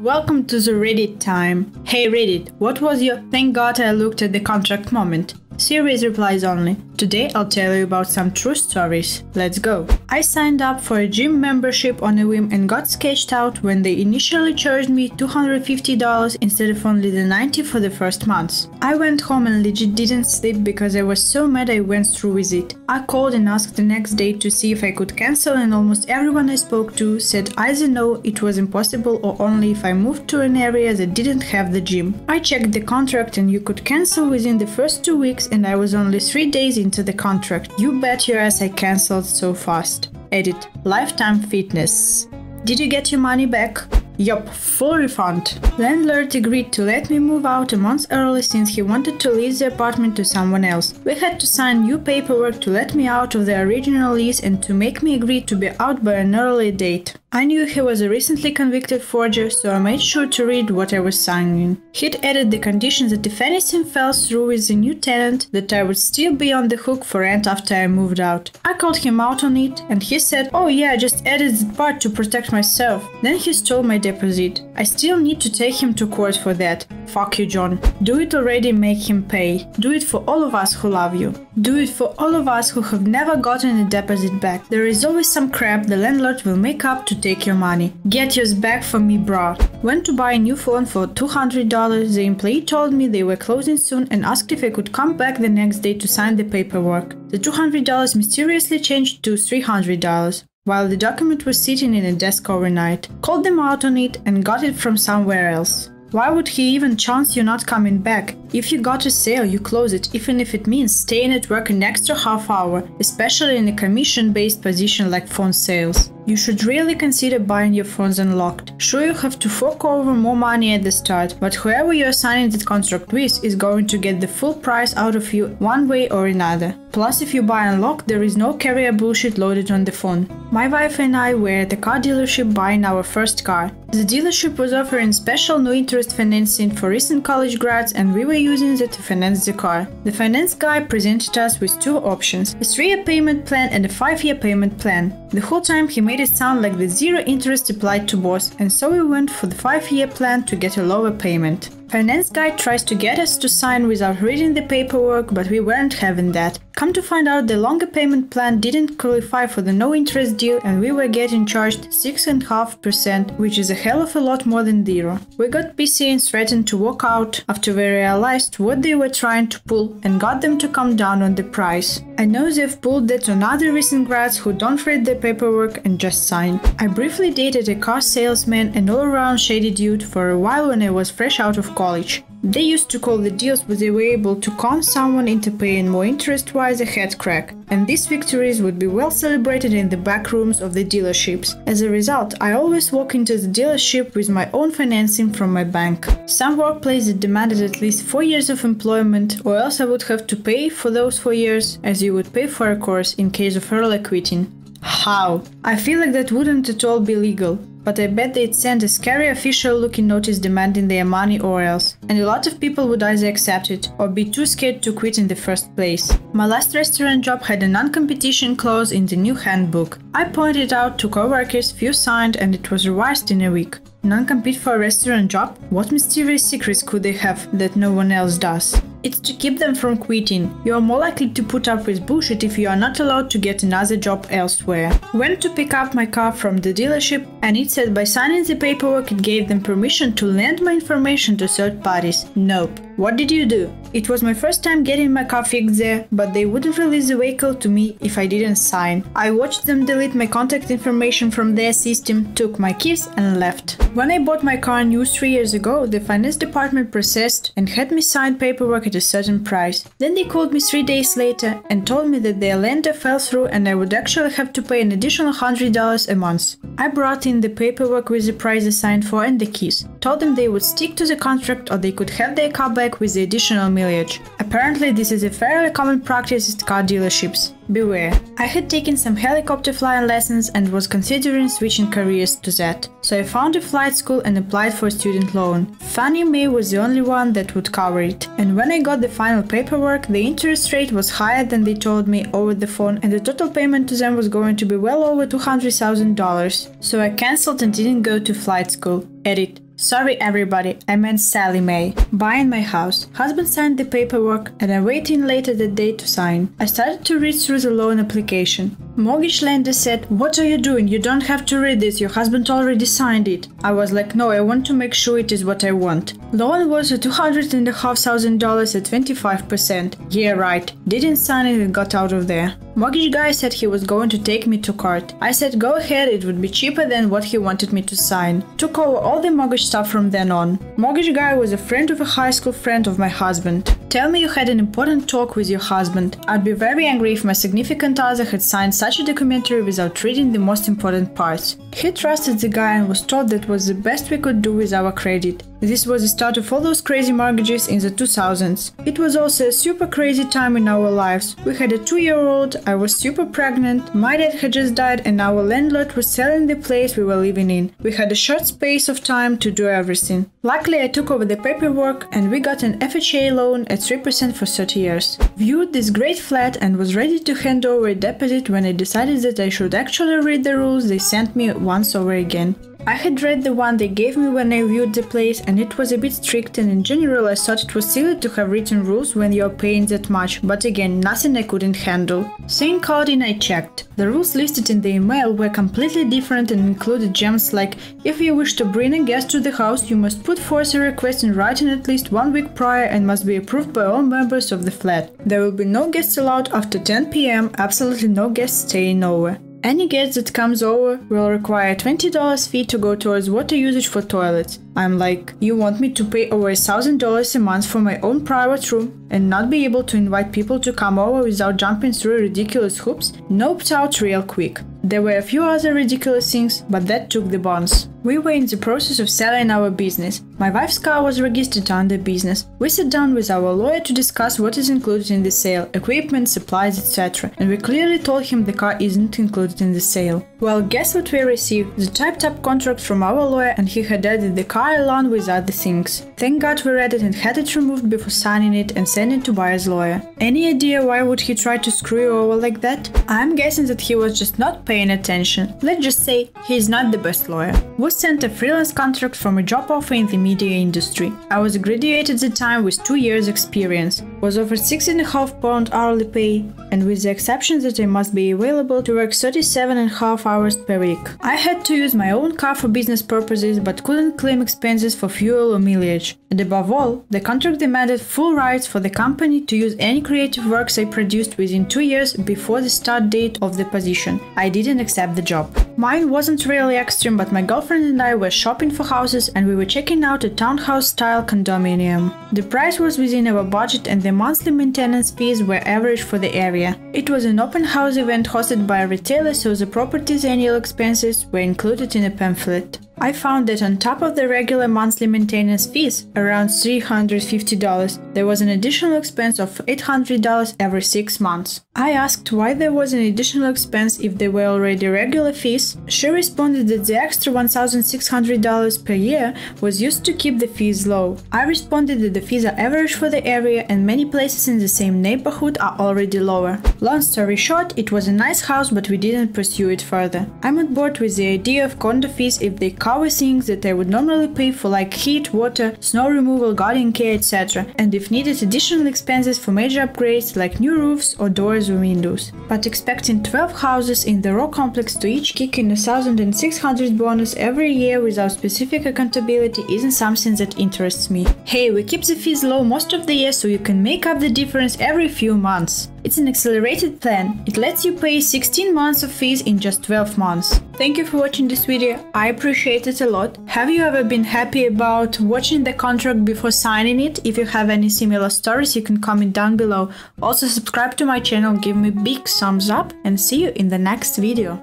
Welcome to the Reddit time. Hey Reddit, what was your thank god I looked at the contract moment? Series replies only. Today I'll tell you about some true stories. Let's go. I signed up for a gym membership on a whim and got sketched out when they initially charged me $250 instead of only the 90 for the first month. I went home and legit didn't sleep because I was so mad I went through with it. I called and asked the next day to see if I could cancel and almost everyone I spoke to said either no, it was impossible or only if I moved to an area that didn't have the gym. I checked the contract and you could cancel within the first two weeks and I was only three days into the contract. You bet your ass I cancelled so fast. Edit. Lifetime Fitness. Did you get your money back? Yup, full refund. Landlord agreed to let me move out a month early since he wanted to lease the apartment to someone else. We had to sign new paperwork to let me out of the original lease and to make me agree to be out by an early date. I knew he was a recently convicted forger, so I made sure to read what I was signing. He'd added the condition that if anything fell through with the new tenant, that I would still be on the hook for rent after I moved out. I called him out on it, and he said, oh yeah, I just added that part to protect myself. Then he stole my deposit. I still need to take him to court for that. Fuck you, John. Do it already, make him pay. Do it for all of us who love you. Do it for all of us who have never gotten a deposit back. There is always some crap the landlord will make up to take your money. Get yours back from me, bro. Went to buy a new phone for $200. The employee told me they were closing soon and asked if I could come back the next day to sign the paperwork. The $200 mysteriously changed to $300 while the document was sitting in a desk overnight. Called them out on it and got it from somewhere else. Why would he even chance you not coming back? If you got a sale, you close it, even if it means staying at work an extra half hour, especially in a commission-based position like phone sales. You should really consider buying your phones unlocked. Sure, you have to fork over more money at the start, but whoever you're signing the contract with is going to get the full price out of you one way or another. Plus, if you buy unlocked, there is no carrier bullshit loaded on the phone. My wife and I were at the car dealership buying our first car. The dealership was offering special no interest financing for recent college grads and we were using it to finance the car. The finance guy presented us with two options, a 3-year payment plan and a 5-year payment plan. The whole time he made it sound like the zero interest applied to both and so we went for the 5-year plan to get a lower payment. Finance guy tries to get us to sign without reading the paperwork, but we weren't having that. Come to find out the longer payment plan didn't qualify for the no interest deal and we were getting charged 6.5%, which is a hell of a lot more than zero. We got pissy and threatened to walk out after we realized what they were trying to pull and got them to come down on the price. I know they've pulled that on other recent grads who don't read the paperwork and just sign. I briefly dated a car salesman and all around shady dude for a while when I was fresh out of college. They used to call the deals where they were able to con someone into paying more interest wise a head crack, and these victories would be well celebrated in the back rooms of the dealerships. As a result, I always walk into the dealership with my own financing from my bank. Some workplaces demanded at least 4 years of employment, or else I would have to pay for those 4 years, as you would pay for a course in case of early quitting. How? I feel like that wouldn't at all be legal but I bet they'd send a scary official looking notice demanding their money or else. And a lot of people would either accept it or be too scared to quit in the first place. My last restaurant job had a non-competition clause in the new handbook. I pointed out to coworkers, few signed and it was revised in a week. Non-compete for a restaurant job? What mysterious secrets could they have that no one else does? It's to keep them from quitting. You are more likely to put up with bullshit if you are not allowed to get another job elsewhere. Went to pick up my car from the dealership and it said by signing the paperwork it gave them permission to lend my information to third parties. Nope. What did you do? It was my first time getting my car fixed there, but they wouldn't release the vehicle to me if I didn't sign. I watched them delete my contact information from their system, took my keys and left. When I bought my car new three years ago, the finance department processed and had me sign paperwork at a certain price. Then they called me three days later and told me that their lender fell through and I would actually have to pay an additional $100 a month. I brought in the paperwork with the price assigned for and the keys, told them they would stick to the contract or they could have their car back with the additional mileage. Apparently this is a fairly common practice at car dealerships. Beware. I had taken some helicopter flying lessons and was considering switching careers to that. So I found a flight school and applied for a student loan. Fannie Mae was the only one that would cover it. And when I got the final paperwork, the interest rate was higher than they told me over the phone and the total payment to them was going to be well over $200,000. So I cancelled and didn't go to flight school. Edit. Sorry everybody, I meant Sallie Mae. Buying my house. Husband signed the paperwork and I waited later that day to sign. I started to read through the loan application. Mortgage lender said, What are you doing? You don't have to read this, your husband already signed it. I was like, No, I want to make sure it is what I want. Loan was a two hundred and a half thousand dollars at 25%. Yeah, right. Didn't sign it and got out of there. Mortgage guy said he was going to take me to court. I said go ahead, it would be cheaper than what he wanted me to sign. Took over all the mortgage stuff from then on. Mortgage guy was a friend of a high school friend of my husband. Tell me you had an important talk with your husband. I'd be very angry if my significant other had signed such a documentary without reading the most important parts. He trusted the guy and was told that was the best we could do with our credit. This was the start of all those crazy mortgages in the 2000s. It was also a super crazy time in our lives. We had a two year old, I was super pregnant, my dad had just died, and our landlord was selling the place we were living in. We had a short space of time to do everything. Luckily, I took over the paperwork and we got an FHA loan at 3% for 30 years. Viewed this great flat and was ready to hand over a deposit when I decided that I should actually read the rules they sent me once over again. I had read the one they gave me when I viewed the place and it was a bit strict and in general I thought it was silly to have written rules when you're paying that much, but again, nothing I couldn't handle. Same code in I checked. The rules listed in the email were completely different and included gems like if you wish to bring a guest to the house, you must put forth a request in writing at least one week prior and must be approved by all members of the flat. There will be no guests allowed after 10 pm, absolutely no guests staying over. Any guest that comes over will require $20 fee to go towards water usage for toilets. I'm like, you want me to pay over a $1000 a month for my own private room and not be able to invite people to come over without jumping through ridiculous hoops? Noped out real quick. There were a few other ridiculous things, but that took the bonus. We were in the process of selling our business. My wife's car was registered under business. We sat down with our lawyer to discuss what is included in the sale, equipment, supplies, etc. And we clearly told him the car isn't included in the sale. Well, guess what we received? The typed up contract from our lawyer and he had added the car along with other things. Thank God we read it and had it removed before signing it and sending it to buyer's lawyer. Any idea why would he try to screw you over like that? I'm guessing that he was just not paying attention. Let's just say he's not the best lawyer. We sent a freelance contract from a job offer in the media industry. I was a graduate at the time with two years experience, was offered six and a half pound hourly pay, and with the exception that I must be available to work 37 and a half hours per week. I had to use my own car for business purposes but couldn't claim expenses for fuel or mileage. And above all, the contract demanded full rights for the company to use any creative works I produced within two years before the start date of the position. I didn't accept the job. Mine wasn't really extreme, but my girlfriend and I were shopping for houses and we were checking out a townhouse style condominium. The price was within our budget and the monthly maintenance fees were average for the area. It was an open house event hosted by a retailer, so the property's annual expenses were included in a pamphlet. I found that on top of the regular monthly maintenance fees, around $350, there was an additional expense of $800 every six months. I asked why there was an additional expense if there were already regular fees. She responded that the extra $1,600 per year was used to keep the fees low. I responded that the fees are average for the area and many places in the same neighborhood are already lower. Long story short, it was a nice house but we didn't pursue it further. I'm on board with the idea of condo fees if they cover things that I would normally pay for like heat, water, snow removal, garden care, etc. and if needed additional expenses for major upgrades like new roofs or doors or windows. But expecting 12 houses in the Row complex to each kick in a 1600 bonus every year without specific accountability isn't something that interests me. Hey, we keep the fees low most of the year so you can make up the difference every few months. It's an accelerated plan. It lets you pay 16 months of fees in just 12 months. Thank you for watching this video. I appreciate it a lot. Have you ever been happy about watching the contract before signing it? If you have any similar stories, you can comment down below. Also subscribe to my channel, give me big thumbs up and see you in the next video.